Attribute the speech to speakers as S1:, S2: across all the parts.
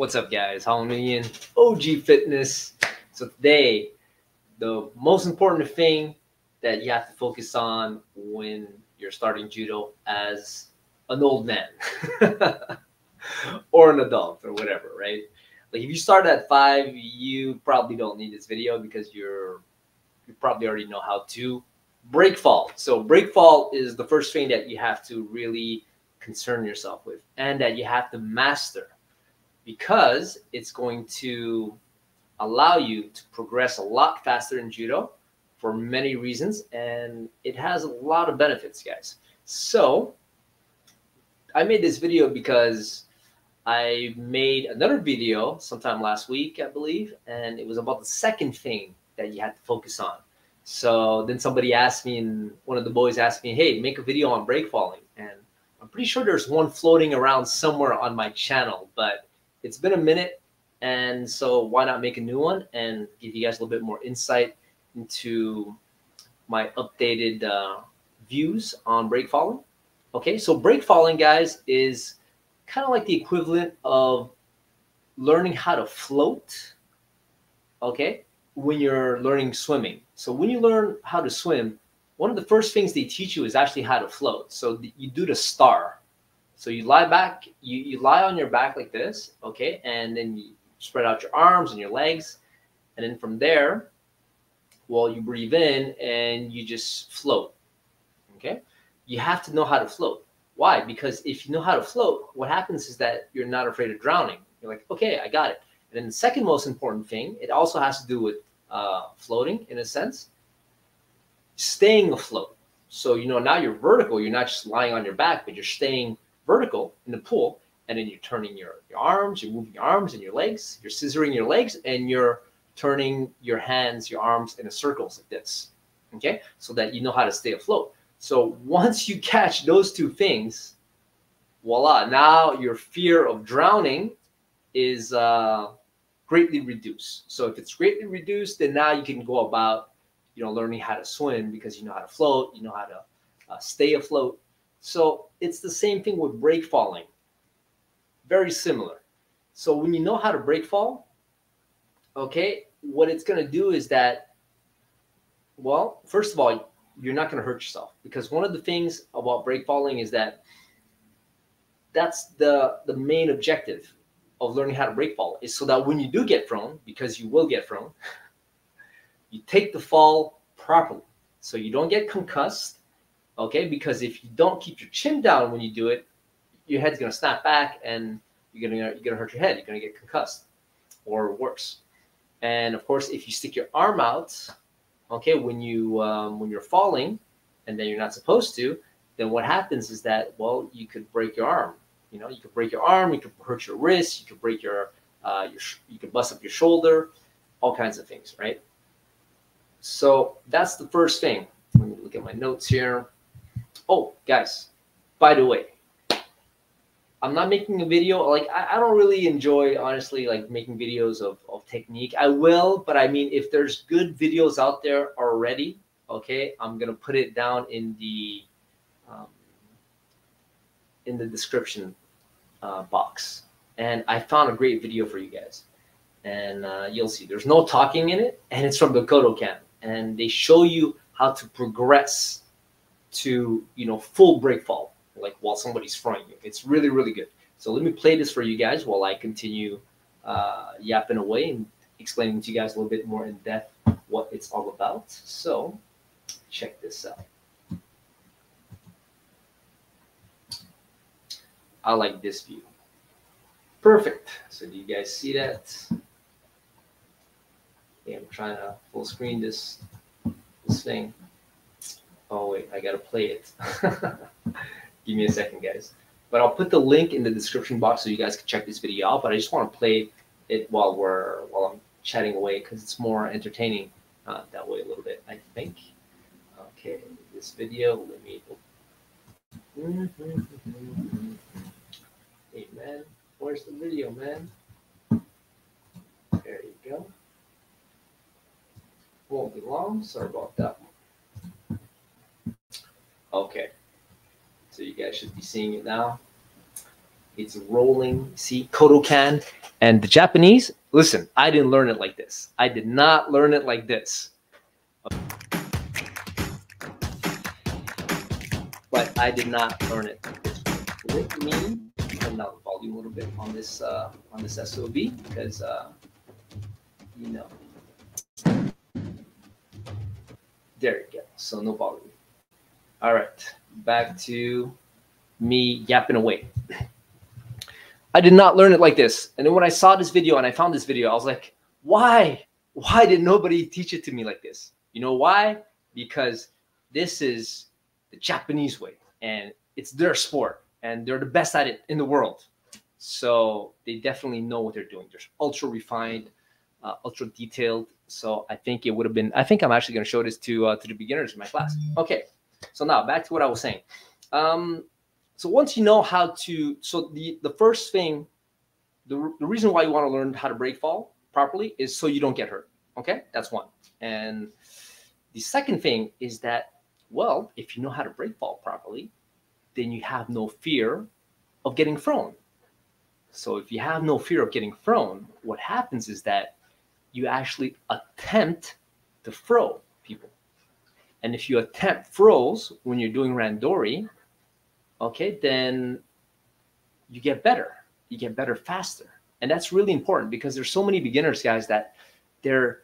S1: What's up, guys? Hong Nguyen OG Fitness. So today, the most important thing that you have to focus on when you're starting judo as an old man or an adult or whatever, right? Like if you start at five, you probably don't need this video because you're you probably already know how to break fall. So break fall is the first thing that you have to really concern yourself with and that you have to master because it's going to allow you to progress a lot faster in judo for many reasons and it has a lot of benefits guys. So i made this video because i made another video sometime last week i believe and it was about the second thing that you had to focus on. So then somebody asked me and one of the boys asked me hey make a video on break falling. And i'm pretty sure there's one floating around somewhere on my channel but it's been a minute and so why not make a new one and give you guys a little bit more insight into my updated uh, views on break falling. Okay, so break falling, guys, is kind of like the equivalent of learning how to float. Okay, when you're learning swimming. So when you learn how to swim, one of the first things they teach you is actually how to float. So you do the star. So you lie back, you, you lie on your back like this, okay, and then you spread out your arms and your legs, and then from there, well, you breathe in and you just float. Okay. You have to know how to float. Why? Because if you know how to float, what happens is that you're not afraid of drowning. You're like, okay, I got it. And then the second most important thing, it also has to do with uh, floating in a sense, staying afloat. So, you know, now you're vertical. You're not just lying on your back, but you're staying vertical in the pool. And then you're turning your, your arms, you're moving your arms and your legs, you're scissoring your legs, and you're turning your hands, your arms in a circles like this, okay? So that you know how to stay afloat. So once you catch those two things, voila, now your fear of drowning is uh, greatly reduced. So if it's greatly reduced, then now you can go about, you know, learning how to swim because you know how to float, you know how to uh, stay afloat. So it's the same thing with break falling. Very similar. So when you know how to break fall, okay, what it's going to do is that, well, first of all, you're not going to hurt yourself because one of the things about break falling is that that's the the main objective of learning how to break fall is so that when you do get thrown, because you will get thrown, you take the fall properly. So you don't get concussed, okay? Because if you don't keep your chin down when you do it, your head's gonna snap back and you're gonna you're gonna hurt your head. You're gonna get concussed, or worse. And of course, if you stick your arm out, okay, when you um, when you're falling, and then you're not supposed to, then what happens is that well, you could break your arm. You know, you could break your arm, you could hurt your wrist, you could break your uh, your you could bust up your shoulder, all kinds of things, right? So that's the first thing. Let me look at my notes here. Oh, guys, by the way, I'm not making a video. Like I, I, don't really enjoy honestly like making videos of, of technique. I will, but I mean if there's good videos out there already, okay, I'm gonna put it down in the um, in the description uh, box. And I found a great video for you guys. And uh, you'll see there's no talking in it, and it's from the Kodokan. And they show you how to progress to you know full break fall like while somebody's fronting you. It's really, really good. So let me play this for you guys while I continue uh, yapping away and explaining to you guys a little bit more in depth what it's all about. So check this out. I like this view. Perfect. So do you guys see that? Okay, I'm trying to full screen this this thing. Oh wait, I gotta play it. Give me a second, guys. But I'll put the link in the description box so you guys can check this video out. But I just want to play it while we're while I'm chatting away because it's more entertaining uh, that way a little bit, I think. Okay, this video, let me. Hey man, where's the video, man? There you go. Won't be long. Sorry about that. Okay. So you guys should be seeing it now. It's rolling. See, Kodokan. And the Japanese, listen, I didn't learn it like this. I did not learn it like this. But I did not learn it with me. Turn down the volume a little bit on this uh, on this SOV because uh, you know. There you go. So no volume. All right, back to me yapping away. I did not learn it like this. And then when I saw this video and I found this video, I was like, why? Why did nobody teach it to me like this? You know why? Because this is the Japanese way and it's their sport and they're the best at it in the world. So they definitely know what they're doing. They're ultra refined, uh, ultra detailed. So I think it would have been, I think I'm actually going to show this to, uh, to the beginners in my class. Okay. So now back to what I was saying. Um, so once you know how to, so the, the first thing, the, the reason why you want to learn how to break fall properly is so you don't get hurt. Okay. That's one. And the second thing is that, well, if you know how to break fall properly, then you have no fear of getting thrown. So if you have no fear of getting thrown, what happens is that you actually attempt to throw. And if you attempt throws when you're doing randori, okay, then you get better. You get better faster. And that's really important because there's so many beginners, guys, that they're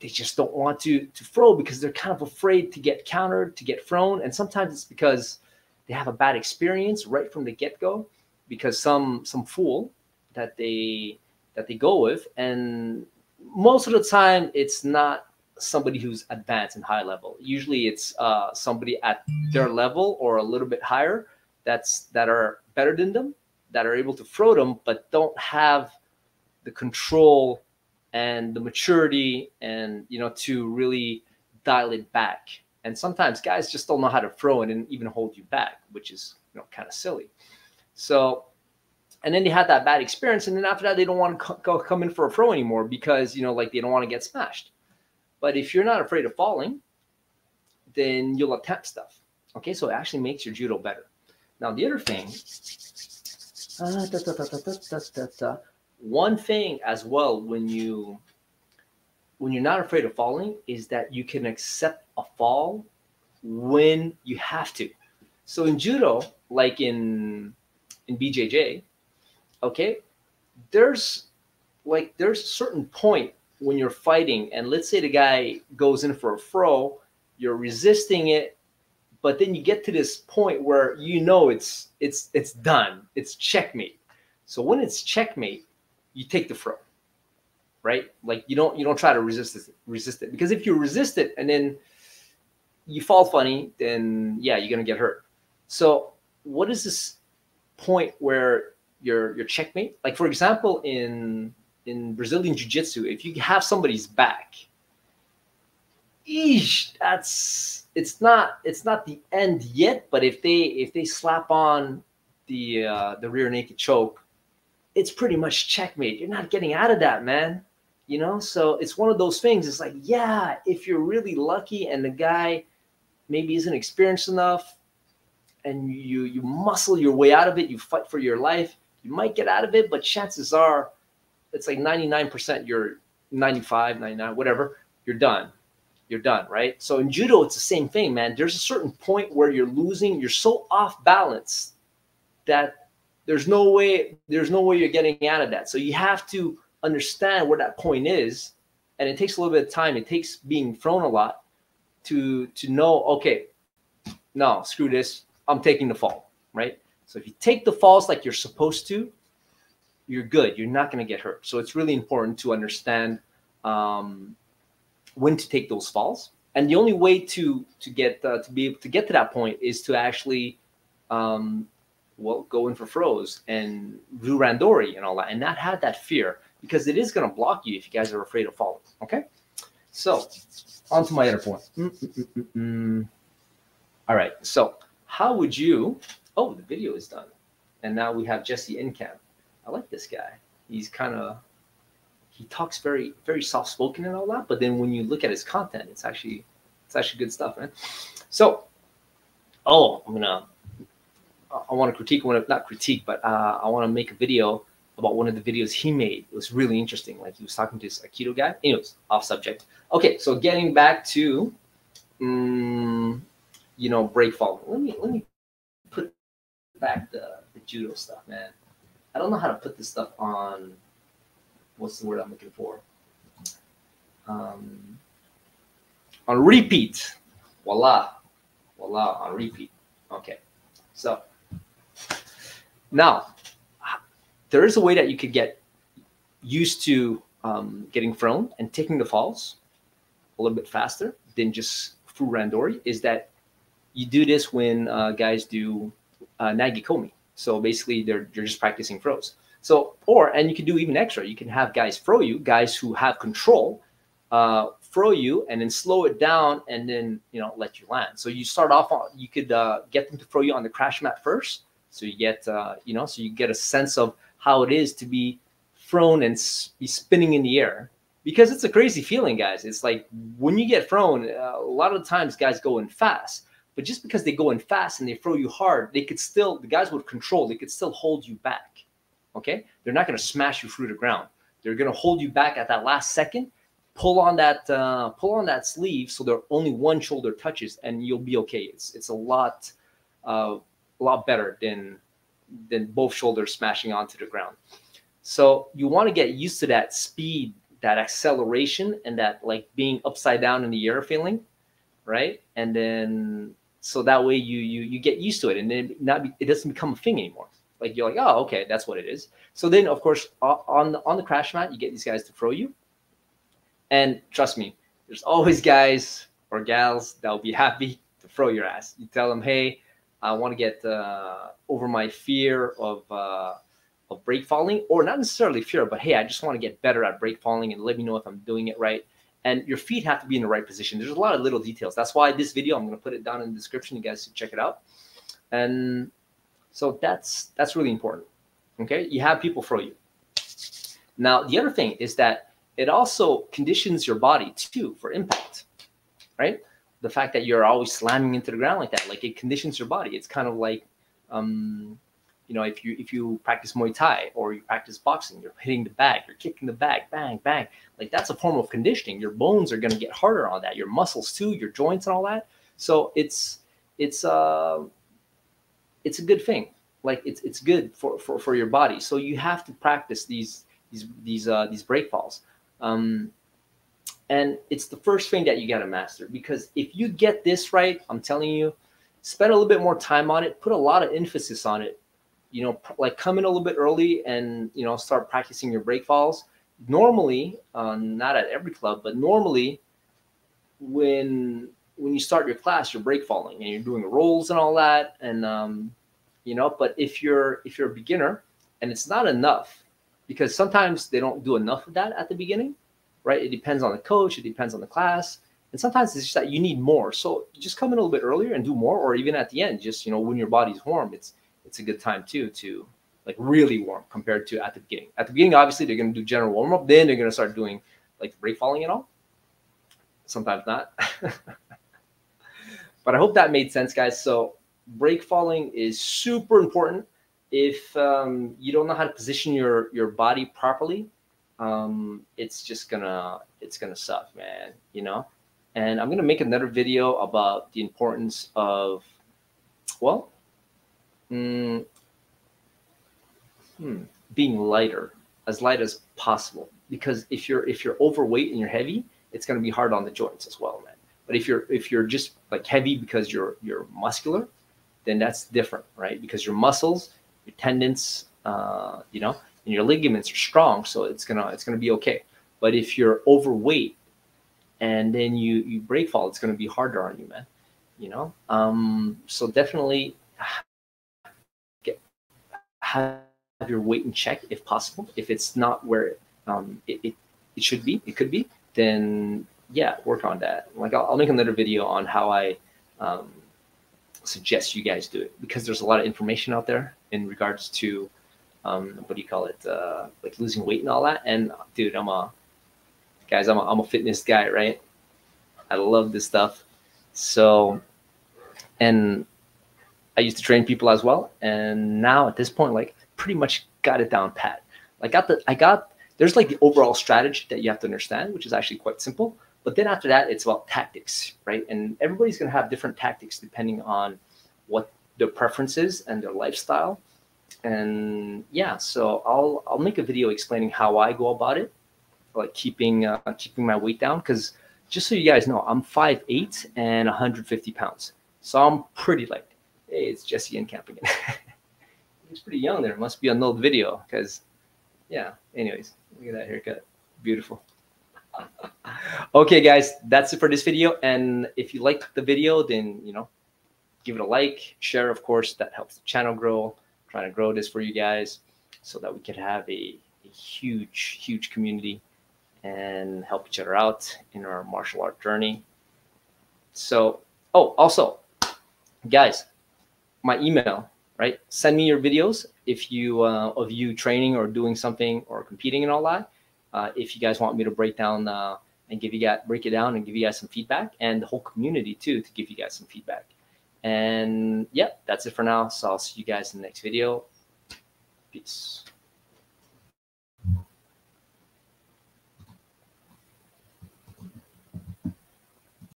S1: they just don't want to to throw because they're kind of afraid to get countered, to get thrown. And sometimes it's because they have a bad experience right from the get-go because some some fool that they that they go with and most of the time it's not somebody who's advanced and high level. Usually it's uh, somebody at their level or a little bit higher that's that are better than them that are able to throw them but don't have the control and the maturity and you know to really dial it back. And sometimes guys just don't know how to throw it and even hold you back which is you know kind of silly. So and then they had that bad experience and then after that they don't want to co- come in for a throw anymore because you know like they don't want to get smashed but if you're not afraid of falling then you'll attempt stuff okay so it actually makes your judo better now the other thing, uh, da, da, da, one thing as well when you when you're not afraid of falling is that you can accept a fall when you have to. So in judo, like in in BJJ, okay, there's like there's a certain point when you're fighting, and let's say the guy goes in for a throw, you're resisting it, but then you get to this point where you know it's it's it's done. It's checkmate. So when it's checkmate you take the throw right? Like you don't you don't try to resist it resist it. Because if you resist it and then you fall funny then yeah you're gonna get hurt. So what is this point where you're you're checkmate like for example in in brazilian jiu-jitsu if you have somebody's back eesh, that's it's not it's not the end yet. But if they if they slap on the uh, the rear naked choke, it's pretty much checkmate. You're not getting out of that, man. You know, so it's one of those things. It's like, yeah, if you're really lucky and the guy maybe isn't experienced enough, and you you muscle your way out of it, you fight for your life, you might get out of it, but chances are it's like 99% you're 95, 99, whatever, you're done you're done, right? So in judo, it's the same thing, man. There's a certain point where you're losing, you're so off balance that there's no way, there's no way you're getting out of that. So you have to understand where that point is. And it takes a little bit of time. It takes being thrown a lot to to know, okay, no, screw this. I'm taking the fall, right? So if you take the falls like you're supposed to, you're good. You're not going to get hurt. So it's really important to understand um, when to take those falls. And the only way to to get uh, to be able to get to that point is to actually, um, well, go in for throws and do randori and all that, and not have that fear because it is going to block you if you guys are afraid of falling. Okay, so on to my other point. Mm -mm -mm all right, so how would you? Oh, the video is done, and now we have Jesse Enkamp. I like this guy. He's kind of he talks very very soft spoken and all that but then when you look at his content it's actually it's actually good stuff man so oh i'm gonna I want to critique one of not critique, but uh, I want to make a video about one of the videos he made. It was really interesting. Like he was talking to this Aikido guy. Anyways, off subject. Okay, so getting back to, um, you know, break fall. Let me let me put back the, the judo stuff, man. I don't know how to put this stuff on. What's the word I'm looking for? Um, on repeat. Voila, voila, on repeat. Okay, so now there is a way that you could get used to um, getting thrown and taking the falls a little bit faster than just through randori is that you do this when uh, guys do uh, nagekomi. So basically, they're you're just practicing throws. So or and you can do even extra. You can have guys throw you, guys who have control, uh, throw you, and then slow it down, and then you know let you land. So you start off on you could uh, get them to throw you on the crash mat first, so you get uh, you know so you get a sense of how it is to be thrown and be spinning in the air because it's a crazy feeling, guys. It's like when you get thrown, uh, a lot of times guys go in fast, but just because they go in fast and they throw you hard, they could still, the guys with control, they could still hold you back. Okay. They're not going to smash you through the ground. They're going to hold you back at that last second, pull on that, uh, pull on that sleeve. So there only one shoulder touches and you'll be okay. It's, it's a lot, uh, a lot better than, than both shoulders smashing onto the ground. So you want to get used to that speed that acceleration and that like being upside down in the air feeling, right? And then so that way you you you get used to it, and then not be, it doesn't become a thing anymore. Like you're like, oh, okay, that's what it is. So then, of course, on the on the crash mat, you get these guys to throw you, and trust me, there's always guys or gals that will be happy to throw your ass. You tell them, hey, I want to get uh, over my fear of uh, of break falling, or not necessarily fear, but hey, I just want to get better at break falling and let me know if I'm doing it right. And your feet have to be in the right position. There's a lot of little details. That's why this video, I'm going to put it down in the description. You guys can check it out. And so that's that's really important. Okay, you have people throw you. Now the other thing is that it also conditions your body too for impact, right? The fact that you're always slamming into the ground like that, like it conditions your body. It's kind of like um, you know, if you if you practice Muay Thai or you practice boxing, you're hitting the bag, you're kicking the bag, bang, bang. Like that's a form of conditioning. Your bones are gonna get harder on that, your muscles too, your joints and all that. So it's it's uh it's a good thing. Like it's it's good for for, for your body. So you have to practice these these these uh these break falls. Um and it's the first thing that you got to master because if you get this right, I'm telling you, spend a little bit more time on it, put a lot of emphasis on it you know, like come in a little bit early and, you know, start practicing your break falls. Normally, uh, not at every club, but normally when when you start your class, you're break falling and you're doing rolls and all that. And, um, you know, but if you're, if you're a beginner and it's not enough because sometimes they don't do enough of that at the beginning, right? It depends on the coach. It depends on the class. And sometimes it's just that you need more. So just come in a little bit earlier and do more, or even at the end, just, you know, when your body's warm, it's, it's a good time too to like really warm compared to at the beginning. At the beginning, obviously they're to do general warm up, then they're to start doing like break falling and all. Sometimes not. but I hope that made sense, guys. So break falling is super important. If um, you don't know how to position your your body properly, um, it's just gonna it's gonna suck, man. You know. And I'm gonna make another video about the importance of well Mm, hmm, being lighter, as light as possible. Because if you're if you're overweight and you're heavy, it's going to be hard on the joints as well, man. But if you're if you're just like heavy because you're you're muscular, then that's different, right? Because your muscles, your tendons, uh, you know, and your ligaments are strong, so it's gonna it's gonna be okay. But if you're overweight and then you you break fall, it's gonna be harder on you, man. You know, um, so definitely have your weight in check if possible. If it's not where um, it, it, it, should be, it could be, then yeah, work on that. Like I'll, I'll make another video on how I um, suggest you guys do it because there's a lot of information out there in regards to um, what do you call it, uh, like losing weight and all that. And dude, I'm a guys, I'm a, I'm a fitness guy, right? I love this stuff. So, and I used to train people as well, and now at this point, like pretty much got it down pat. Like got the I got there's like the overall strategy that you have to understand, which is actually quite simple. But then after that, it's about tactics, right? And everybody's gonna have different tactics depending on what their preferences and their lifestyle. And yeah, so I'll I'll make a video explaining how I go about it, like keeping uh, keeping my weight down. Because just so you guys know, I'm 5'8 and 150 pounds, so I'm pretty light. Hey, it's Jesse Enkamp again. He's pretty young there. Must be an old video because, yeah. Anyways, look at that haircut. Beautiful. okay, guys, that's it for this video. And if you liked the video, then you know, give it a like, share. Of course, that helps the channel grow. trying to grow this for you guys so that we can have a, a huge, huge community and help each other out in our martial art journey. So, oh, also, guys, my email, right? Send me your videos if you uh, of you training or doing something or competing and all that. Uh, if you guys want me to break down uh, and give you guys break it down and give you guys some feedback, and the whole community too to give you guys some feedback. And yeah, that's it for now. So I'll see you guys in the next video. Peace.